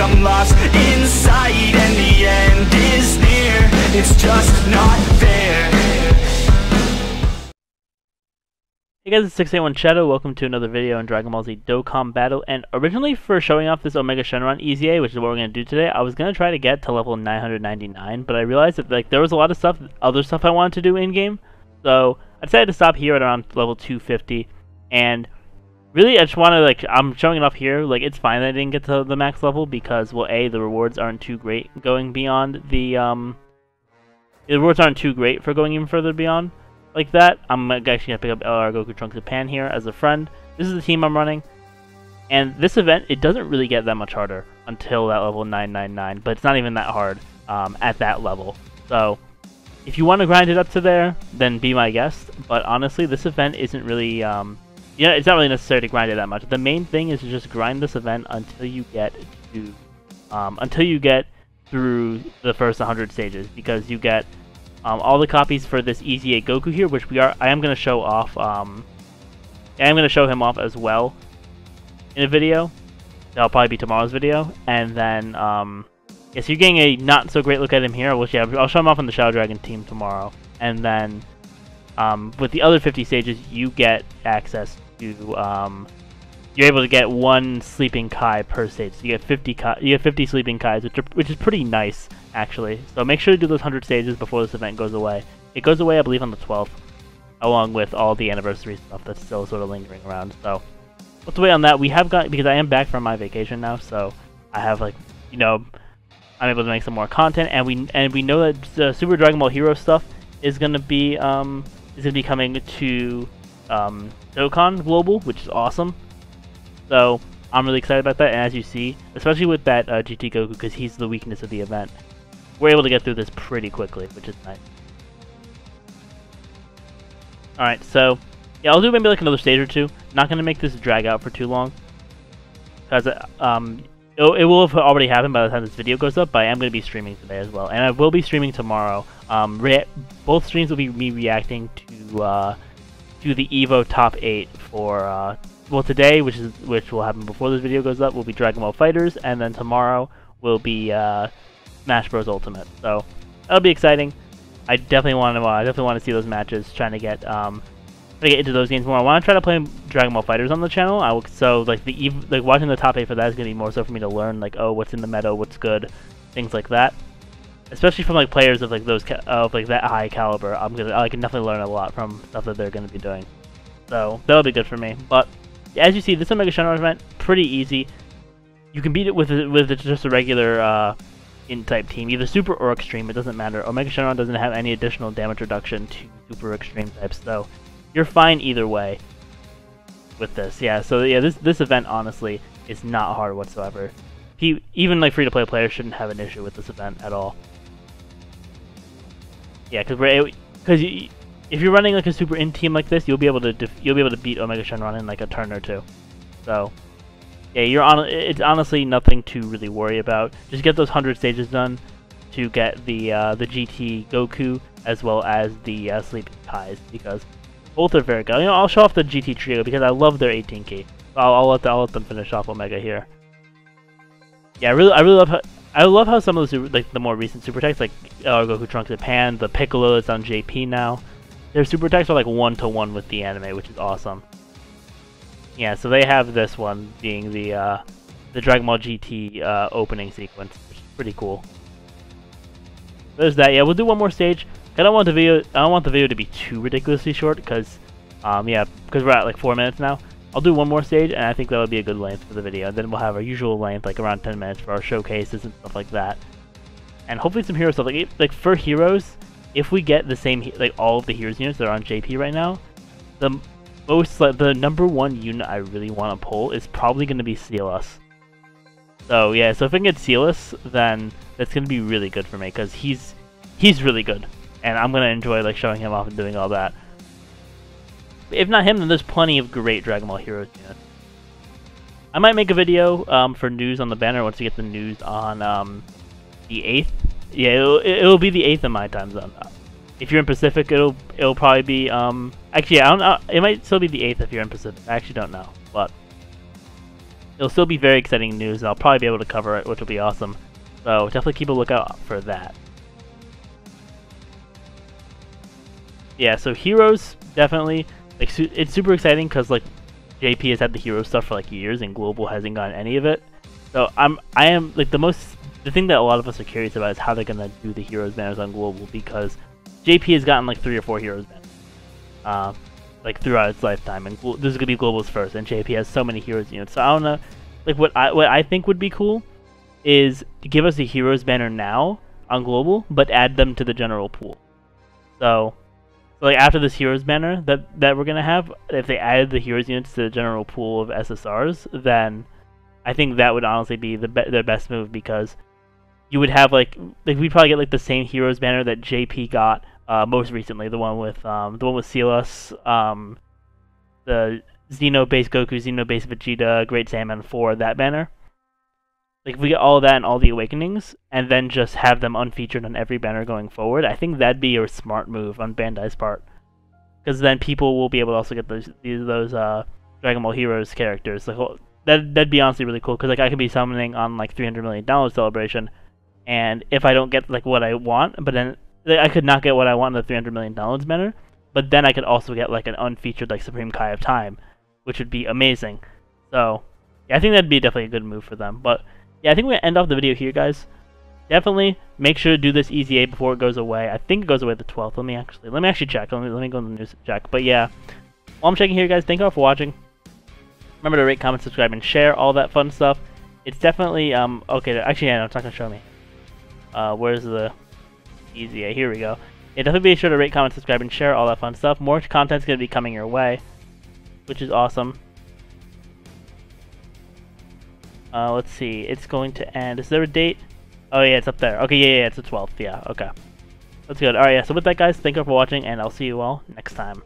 I'm lost inside and the end is near. It's just not fair. Hey guys, it's 681 Shadow, welcome to another video on Dragon Ball Z Dokkan Battle, and originally for showing off this Omega Shenron EZA, which is what we're going to do today, I was going to try to get to level 999, but I realized that like there was a lot of stuff, other stuff I wanted to do in-game, so I decided to stop here at around level 250, and really I just want to, like, I'm showing it off here, like, it's fine that I didn't get to the max level, because, well, A, the rewards aren't too great going beyond the, um, the rewards aren't too great for going even further beyond, like that. I'm actually going to pick up LR Goku Trunks Japan here as a friend. This is the team I'm running. And this event, it doesn't really get that much harder until that level 999, but it's not even that hard um, at that level. So, if you want to grind it up to there, then be my guest. But honestly, this event isn't really, um, know, it's not really necessary to grind it that much. The main thing is to just grind this event until you get to, um, until you get through the first 100 stages, because you get um, all the copies for this EZA Goku here, which we are, I am going to show off. Um, I am going to show him off as well in a video. That'll probably be tomorrow's video, and then um, yes, you're getting a not so great look at him here. Which yeah, I'll show him off on the Shadow Dragon team tomorrow, and then um, with the other 50 stages, you get access to um, you're able to get one sleeping Kai per stage. So you get 50 Kai, you get 50 sleeping Kais, which are, which is pretty nice actually. So make sure to do those 100 stages before this event goes away. It goes away, I believe, on the 12th, along with all the anniversary stuff that's still sort of lingering around. So let's wait on that. We have got because I am back from my vacation now, so I have like you know I'm able to make some more content, and we and we know that Super Dragon Ball Hero stuff is gonna be um is gonna be coming to um Global, which is awesome. So I'm really excited about that, and as you see, especially with that uh, GT Goku, because he's the weakness of the event, we're able to get through this pretty quickly, which is nice. Alright, so, yeah, I'll do maybe like another stage or two. Not going to make this drag out for too long. Because, um, it, it, will have already happened by the time this video goes up, but I am going to be streaming today as well. And I will be streaming tomorrow. Um, both streams will be me reacting to, uh, to the EVO Top 8 for, uh, well, today, which is which will happen before this video goes up, will be Dragon Ball FighterZ, and then tomorrow will be uh, Smash Bros. Ultimate. So that'll be exciting. I definitely want to. Uh, I definitely want to see those matches. Trying to get um, to get into those games more. I want to try to play Dragon Ball FighterZ on the channel. I will, so like the like watching the top eight for that is gonna be more so for me to learn like oh what's in the meta, what's good, things like that. Especially from like players of like those of like that high caliber, I'm gonna I can definitely learn a lot from stuff that they're gonna be doing. So that'll be good for me. But as you see, this Omega Shenron event, pretty easy. You can beat it with with just a regular uh, INT-type team, either Super or Extreme, it doesn't matter. Omega Shenron doesn't have any additional damage reduction to Super Extreme types, so you're fine either way with this. Yeah, so yeah, this this event, honestly, is not hard whatsoever. He, even like free-to-play players shouldn't have an issue with this event at all. Yeah, because we're because if you're running like a super INT team like this, you'll be able to you'll be able to beat Omega Shenron in like a turn or two. So yeah, you're on. It's honestly nothing to really worry about. Just get those hundred stages done to get the uh, the GT Goku as well as the uh, Sleeping Kais because both are very good. You know, I'll show off the GT Trio because I love their 18 ki. I'll, I'll let the, I'll let them finish off Omega here. Yeah, I really I really love I love how some of the super, like the more recent super techs like uh, Goku Trunks Japan, the Piccolo that's on JP now. Their super techs are like one to one with the anime, which is awesome. Yeah, so they have this one being the uh, the Dragon Ball GT uh, opening sequence, which is pretty cool. There's that. Yeah, we'll do one more stage. I don't want the video. I don't want the video to be too ridiculously short because, um, yeah, because we're at like four minutes now. I'll do one more stage, and I think that would be a good length for the video. Then we'll have our usual length, like around 10 minutes for our showcases and stuff like that. And hopefully some hero stuff. Like, like for heroes, if we get the same, like all of the heroes units that are on JP right now, the most like the number one unit I really want to pull is probably going to be Sealas. So yeah, so if I can get Sealas, then that's going to be really good for me because he's he's really good, and I'm going to enjoy like showing him off and doing all that. If not him, then there's plenty of great Dragon Ball Heroes units. I might make a video um, for news on the banner once we get the news on um, the 8th. Yeah, it'll, it'll be the 8th in my time zone. If you're in Pacific, it'll it'll probably be um actually I don't know it might still be the eighth if you're in Pacific. I actually don't know, but it'll still be very exciting news, and I'll probably be able to cover it, which will be awesome. So definitely keep a lookout for that. Yeah, so heroes definitely like su it's super exciting because like JP has had the hero stuff for like years, and Global hasn't gotten any of it. So I'm I am like the most the thing that a lot of us are curious about is how they're gonna do the heroes banners on Global because JP has gotten like three or four heroes banners, uh, like throughout its lifetime, and this is gonna be Global's first, and JP has so many heroes units. So I don't know, like what I what I think would be cool is give us a heroes banner now on Global, but add them to the general pool. So like after this heroes banner that that we're gonna have, if they added the heroes units to the general pool of SSRs, then I think that would honestly be the be- best move because you would have like like we'd probably get like the same heroes banner that JP got uh, most recently, the one with um the one with Sealas, um the Xeno base Goku, Xeno base Vegeta, Great Saiyaman 4, that banner. Like if we get all that and all the awakenings, and then just have them unfeatured on every banner going forward, I think that'd be a smart move on Bandai's part. Because then people will be able to also get those those uh, Dragon Ball Heroes characters. Like that that'd be honestly really cool. Because like I could be summoning on like 300 million dollars celebration, and if I don't get like what I want, but then like, I could not get what I want in the 300 million dollars banner, but then I could also get like an unfeatured like Supreme Kai of Time, which would be amazing. So yeah, I think that'd be definitely a good move for them. But yeah, I think we're going to end off the video here, guys. Definitely make sure to do this EZA before it goes away. I think it goes away the 12th. Let me actually, let me actually check. Let me, let me go in the news check. But yeah, while I'm checking here, guys, thank you all for watching. Remember to rate, comment, subscribe, and share all that fun stuff. It's definitely, um, okay, actually, yeah, no, it's not going to show me. Uh, where's the EZA? Here we go. Yeah, definitely be sure to rate, comment, subscribe, and share all that fun stuff. More content's going to be coming your way, which is awesome. Uh, let's see. It's going to end. Is there a date? Oh, yeah, it's up there. Okay, yeah, yeah, it's the 12th. Yeah, okay. That's good. Alright, yeah, so with that, guys, thank you for watching, and I'll see you all next time.